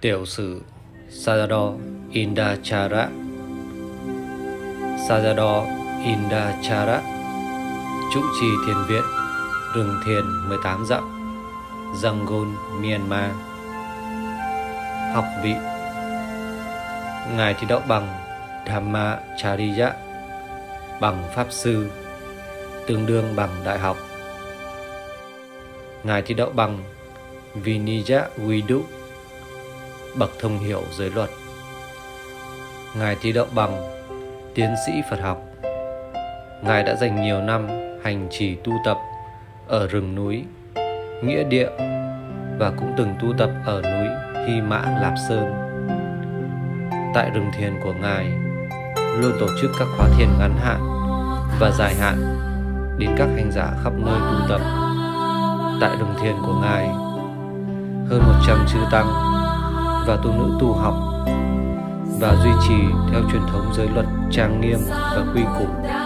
Tiểu sử Sajado Indachara Sajado Indachara Trụ trì thiền viện Rừng thiền 18 dặm Yangon, Myanmar Học vị Ngài thi đậu bằng Dhamma Chariya Bằng Pháp Sư Tương đương bằng Đại học Ngài thi đậu bằng Vinaya Widu bậc thông hiểu giới luật. Ngài thi đậu bằng, tiến sĩ phật học. Ngài đã dành nhiều năm hành trì tu tập ở rừng núi, nghĩa địa và cũng từng tu tập ở núi hy mã lạp sơn. Tại rừng thiền của ngài, luôn tổ chức các khóa thiền ngắn hạn và dài hạn đến các hành giả khắp nơi tu tập. Tại rừng thiền của ngài, hơn 100 chư tăng và tu nữ tu học và duy trì theo truyền thống giới luật trang nghiêm và quy củ.